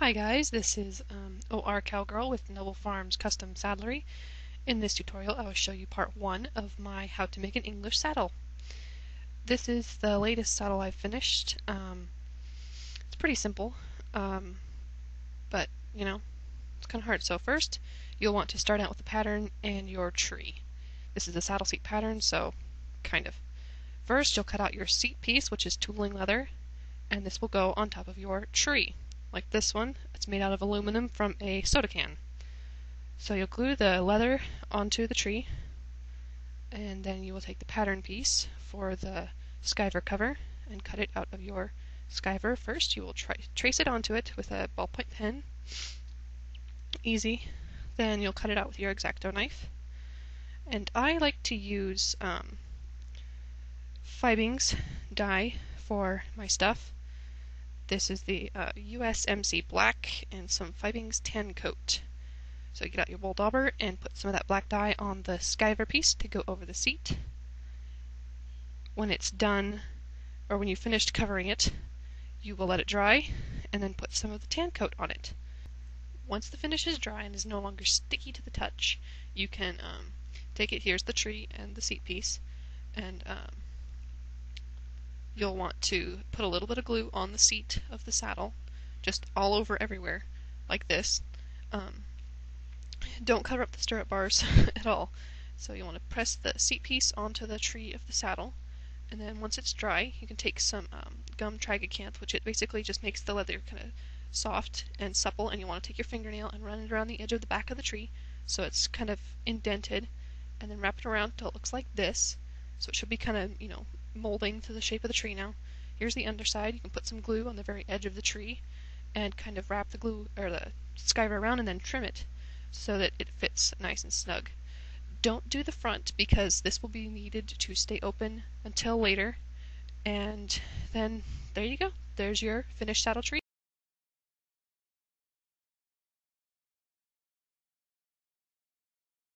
Hi guys, this is um, OR Cowgirl with Noble Farms Custom Saddlery. In this tutorial I will show you part 1 of my How to Make an English Saddle. This is the latest saddle I've finished. Um, it's pretty simple, um, but you know, it's kind of hard. So first, you'll want to start out with the pattern and your tree. This is the saddle seat pattern, so kind of. First, you'll cut out your seat piece, which is tooling leather, and this will go on top of your tree like this one. It's made out of aluminum from a soda can. So you'll glue the leather onto the tree, and then you will take the pattern piece for the skiver cover and cut it out of your skiver. First, you will try, trace it onto it with a ballpoint pen. Easy. Then you'll cut it out with your X-Acto knife. And I like to use um, Fiebing's dye for my stuff. This is the uh, USMC Black and some Fiebing's Tan Kote. So get out your wool dauber and put some of that black dye on the skiver piece to go over the seat. When it's done, or when you've finished covering it, you will let it dry and then put some of the tan coat on it. Once the finish is dry and is no longer sticky to the touch, you can um, take it, here's the tree and the seat piece, and um, you'll want to put a little bit of glue on the seat of the saddle, just all over everywhere, like this. Um, don't cover up the stirrup bars at all. So you want to press the seat piece onto the tree of the saddle, and then once it's dry, you can take some um, gum tragacanth, which it basically just makes the leather kind of soft and supple, and you want to take your fingernail and run it around the edge of the back of the tree so it's kind of indented, and then wrap it around until it looks like this. So it should be kind of, you know, molding to the shape of the tree now. Here's the underside. You can put some glue on the very edge of the tree and kind of wrap the glue or the skiver around and then trim it so that it fits nice and snug. Don't do the front because this will be needed to stay open until later. And then there you go. There's your finished saddle tree.